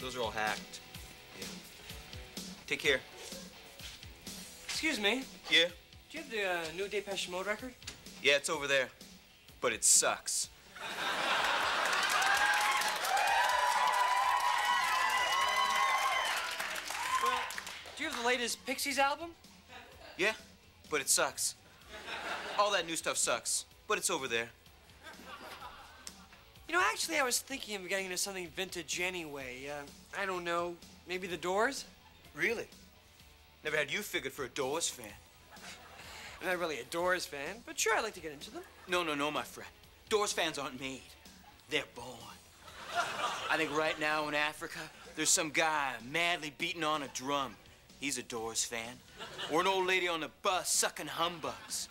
Those are all hacked. Yeah. Take care. Excuse me. Yeah? Do you have the uh, new Depeche Mode record? Yeah, it's over there. But it sucks. Well, do you have the latest Pixies album? Yeah? But it sucks. All that new stuff sucks. But it's over there. You know, actually, I was thinking of getting into something vintage anyway. Uh, I don't know, maybe the Doors? Really? Never had you figured for a Doors fan. I'm not really a Doors fan, but sure, I'd like to get into them. No, no, no, my friend. Doors fans aren't made. They're born. I think right now in Africa, there's some guy madly beating on a drum. He's a Doors fan. Or an old lady on the bus sucking humbugs.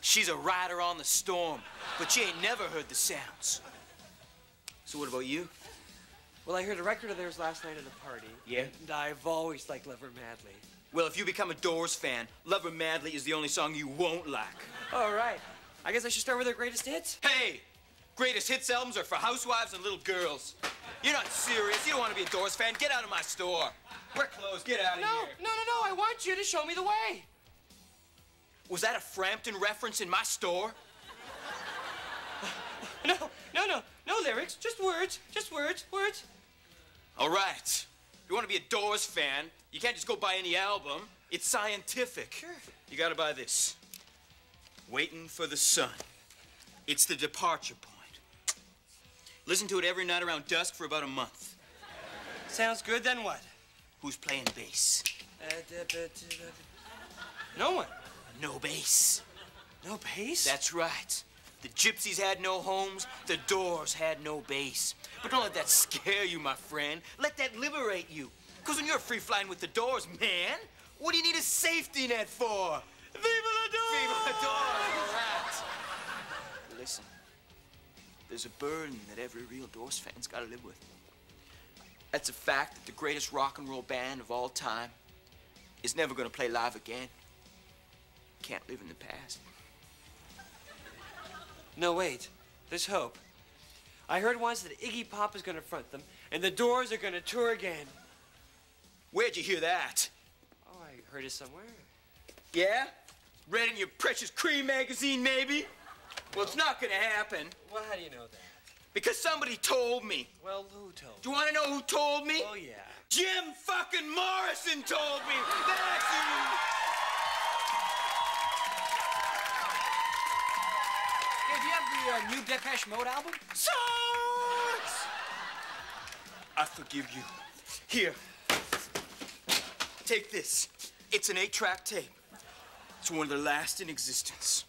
She's a rider on the storm, but she ain't never heard the sounds. So what about you? Well, I heard a record of theirs last night at a party. Yeah? And I've always liked Love Her Madly. Well, if you become a Doors fan, Love Her Madly is the only song you won't like. All right. I guess I should start with their greatest hits. Hey! Greatest hits albums are for housewives and little girls. You're not serious. You don't want to be a Doors fan. Get out of my store. We're closed. Get out of No, here. no, no, no. No. I want you to show me the way. Was that a Frampton reference in my store? No, no, no. No lyrics. Just words. Just words. Words. All right. If you want to be a Doors fan, you can't just go buy any album. It's scientific. Sure. You gotta buy this. Waiting for the Sun. It's the departure point. Listen to it every night around dusk for about a month. Sounds good. Then what? Who's playing bass? No one. No bass. No bass? That's right. The gypsies had no homes, the doors had no bass. But don't let that scare you, my friend. Let that liberate you. Because when you're free flying with the doors, man, what do you need a safety net for? Viva la doors! Viva la doors! Right. Listen, there's a burden that every real Doors fan's got to live with. That's a fact that the greatest rock and roll band of all time is never going to play live again. Can't live in the past. No, wait. There's hope. I heard once that Iggy Pop is going to front them, and the Doors are going to tour again. Where'd you hear that? Oh, I heard it somewhere. Yeah? Read in your precious Creem magazine, maybe? Well, it's not gonna happen Well, how do you know that? because somebody told me. Well, who told Do you wanna know who told me? Oh, yeah. Jim fucking Morrison told me! That's who! Do you have the uh, new Depeche Mode album? Sucks! I forgive you. Here. Take this. It's an eight track tape. It's one of the last in existence.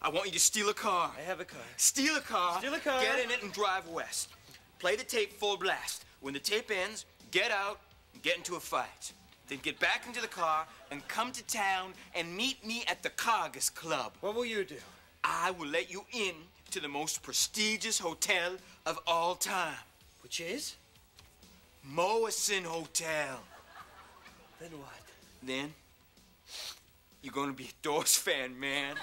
I want you to steal a car. I have a car. Steal a car. Steal a car. Get in it and drive west. Play the tape full blast. When the tape ends, get out and get into a fight. Then get back into the car and come to town and meet me at the Cargus Club. What will you do? I will let you in to the most prestigious hotel of all time. Which is? Morrison Hotel. Then what? Then, you're gonna be a Doors fan, man.